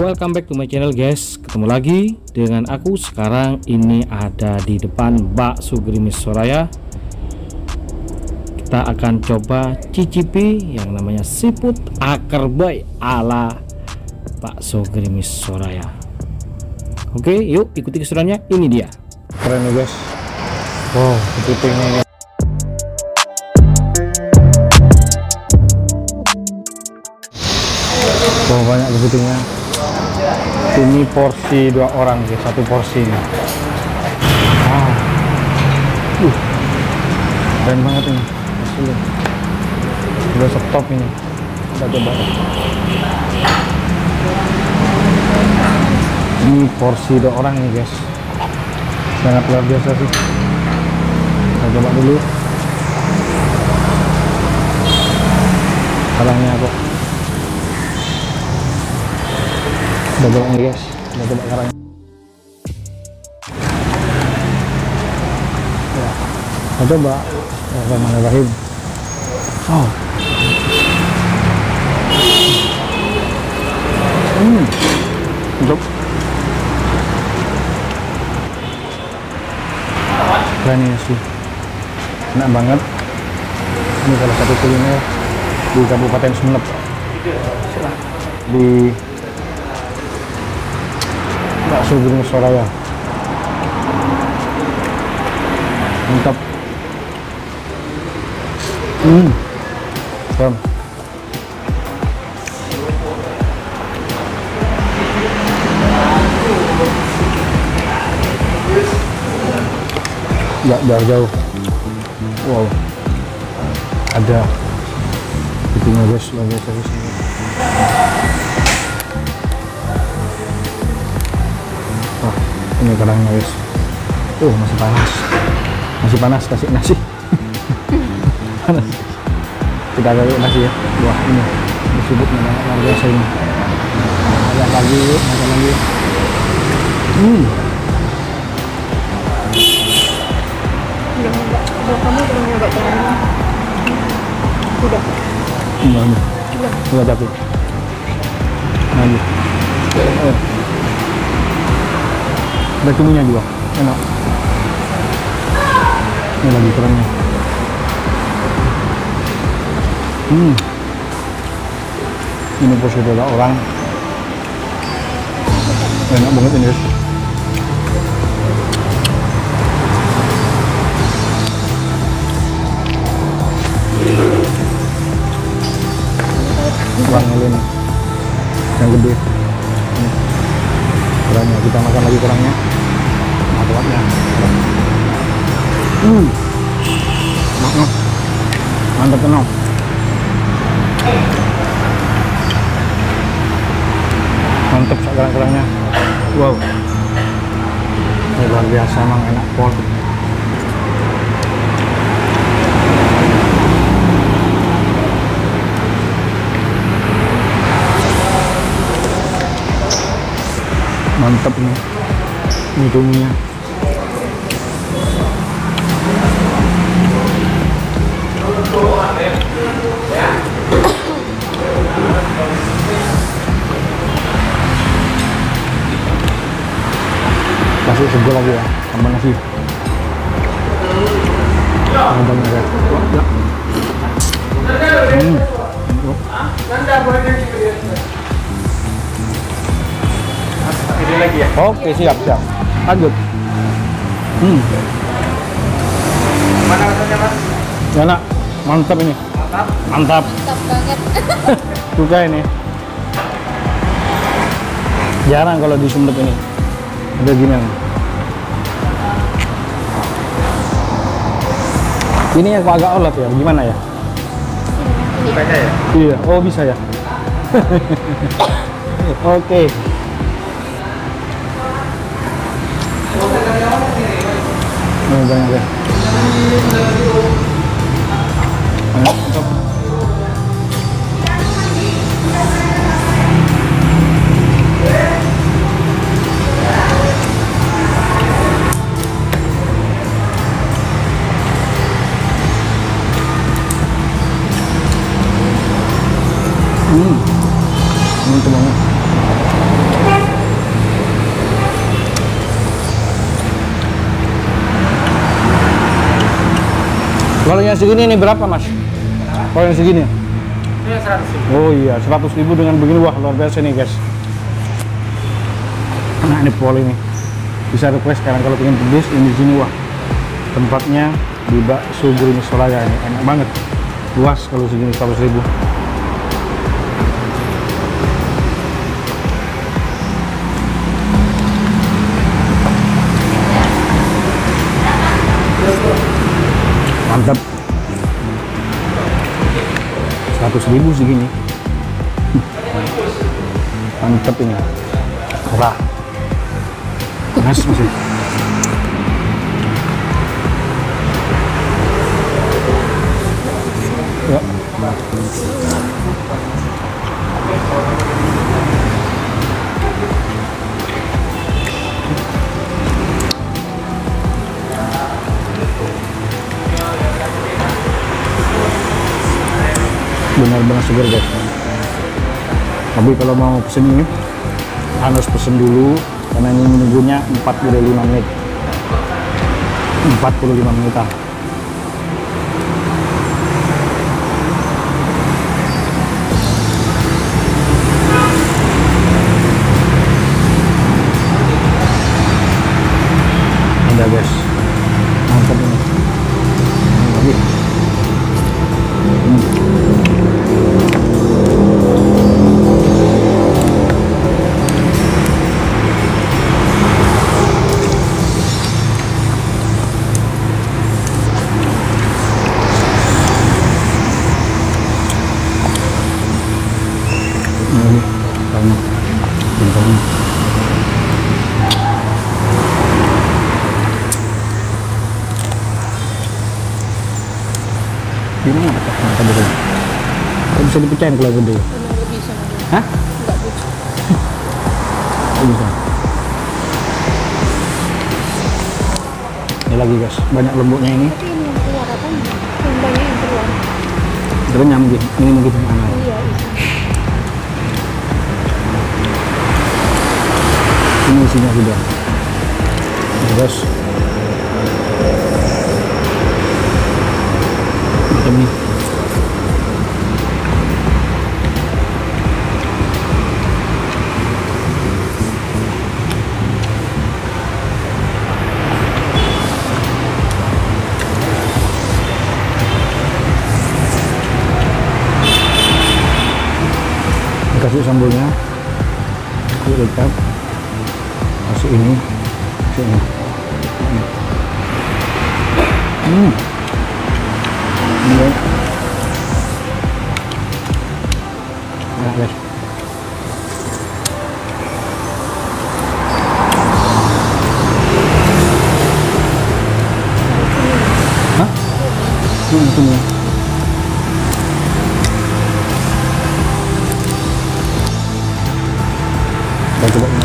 Welcome back to my channel guys. Ketemu lagi dengan aku Sekarang. Ini ada di depan Bakso Gerimis Soraya. Kita akan coba cicipi Yang namanya seafood akerboy ala Bakso Gerimis Soraya Oke yuk ikuti keseruannya. Ini dia. Keren nih guys. Wow. Kepitingnya ini Wow banyak kepitingnya ini porsi dua orang guys. Satu porsi ini. Wow. uh, keren banget ini. Asli. udah stop ini. Kita coba ini porsi dua orang nih guys. Sangat luar biasa sih. Kita coba dulu. Kalangnya kok. Udah coba nih guys. Udah coba sekarang ya. Kita coba. Bismillahirrahmanirrahim. Oh. Hmm keren ini sih enak banget. Ini salah satu kuliner di Kabupaten Sumeneb. Di bakso Gunung Soraya. Mantap. Hmm. Bam. Ya jauh-jauh wow ada itunya guys luar biasa guys Wah, ini kerangnya guys. Oh, masih panas. Masih panas kasih nasi. panas. Kita kasih nasi ya. Wah, ini disebut luar biasa ini. Makan lagi, makan lagi. Hmm. Kamu belum nyoba jalan Udah, Ini, ini. Udah tapi. Lagi. Eh. Ada juga. Enak. Ini lagi kerangnya. Hmm. Ini porsi dua orang. Enak banget ini guys. Kurang ini yang gede. Ini. Kurangnya kita makan lagi kurangnya. Mantapnya. Hmm. Mantap. Mantap tenang. Mantap sekarang-kerangnya. Wow. Ini luar biasa emang enak pol. Mantap nih. Ini cuminya. kasih sego lagi ya tambah nasi tambah nasi hmm. Ini lagi ya? oke siap siap. Lanjut. Hmm. Mana rasanya mas? enak. Mantap ini. Mantap. mantap. Mantap banget. Suka ini. Jarang kalau di Sumeneb ini. Ada gini. Ini yang agak olat ya? Gimana ya? Bukanya ya? iya. Oh bisa ya? Oke. ini banyak ya Mantap. Kalau yang segini ini berapa mas? Kalau yang segini? Itu yang 100 ribu. Oh iya, 100 ribu dengan begini wah luar biasa nih guys. Nah ini pol ini bisa request sekarang kalau pengen pedes ini di sini wah tempatnya di bakso Gurimi Solaya ini enak banget luas kalau segini 100 ribu ribu segini mantap ini. Murah Mas masih ya benar-benar segar guys tapi kalau mau pesen ini harus pesen dulu karena ini menunggunya 45 menit. 45 menitan ada Gimana kata kata dulu? Kok bisa dipecahin kalau gede? Nggak bisa. Hah? Nggak bisa. Ini lagi guys, banyak lembutnya ini. Tapi ini yang keluar apa? Yang banyak yang keluar. Renyah mungkin, ini mungkin mana? Iya, iya. Ini isinya sudah. Ini guys. Macam ni. Kasih sambelnya, kasih dekat kasih ini. Kasih ini. Hmm ini enak guys Hah? Ini semua. Kita coba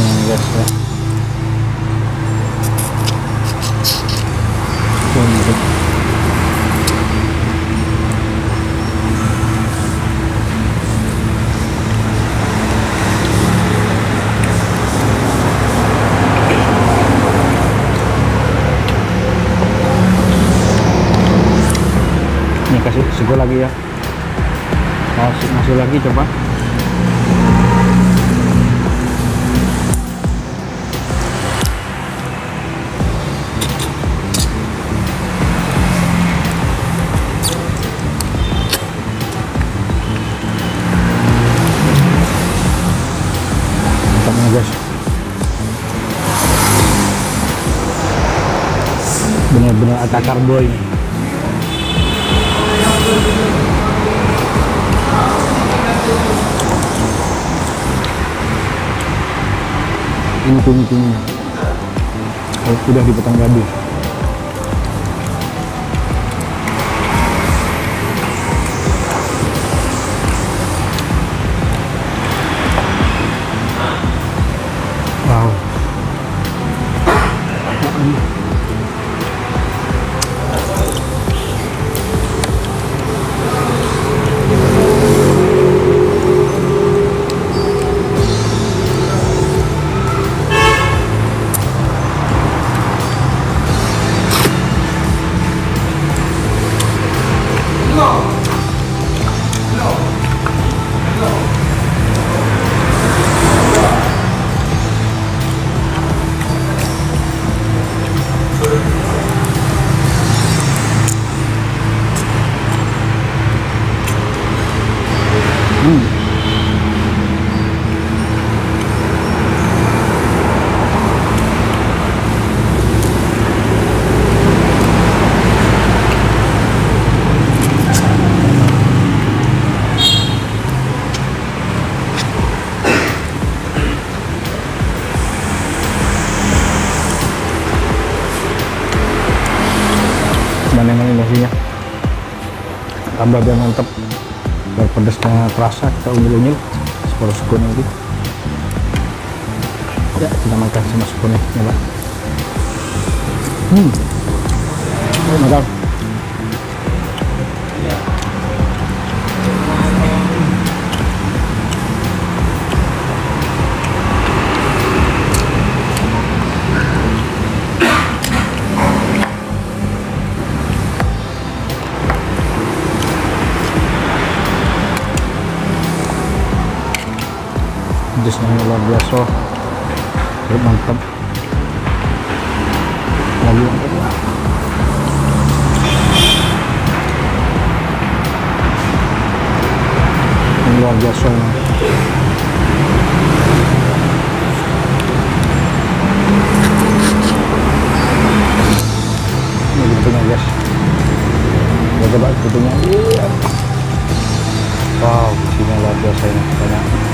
ya. Tuh, Ini kasih sego lagi ya. Kasih masuk lagi coba. Benar-benar ada karbo ini. Ini cumi-cuminya. Oh, udah dipotong gabi. Tambah biar mantap biar pedasnya terasa kita unyil-unyil separuh spoon ini ya kita makan sama spoonnya coba hmm. Oh, makan pedasnya luar biasa mantap. Mantap lah ini luar biasa ini. ini bentuknya guys. Kita coba bentuknya wow isinya luar biasa ini banyak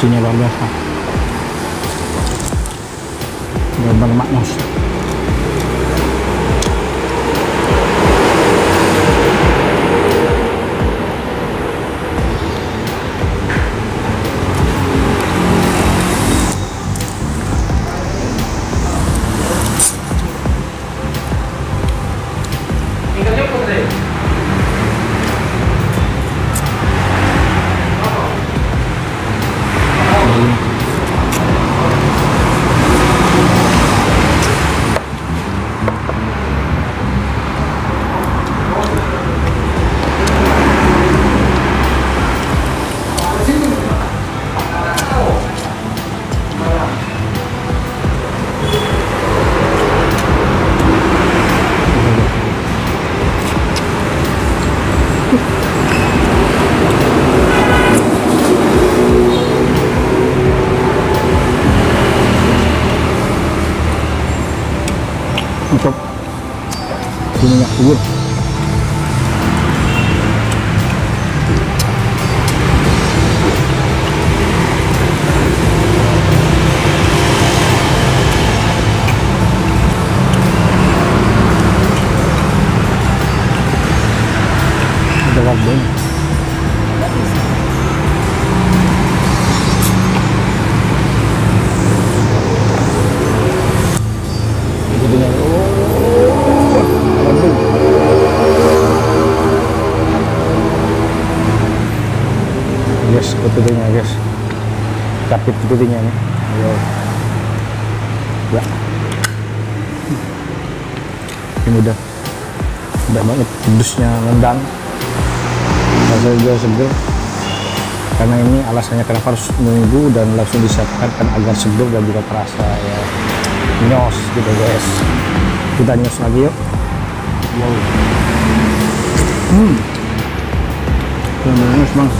porsinya luar biasa. Benar-benar maknyos Tinggal वो ketutunya nih Ayo. ya. Ini udah udah banget. Pedusnya nendang. Rasanya juga seger karena ini alasannya kenapa harus menunggu dan langsung disiapkan kan agar seger dan juga terasa ya. Nyos gitu guys. Kita nyos lagi yuk. Wow. Hmm. Nyos bang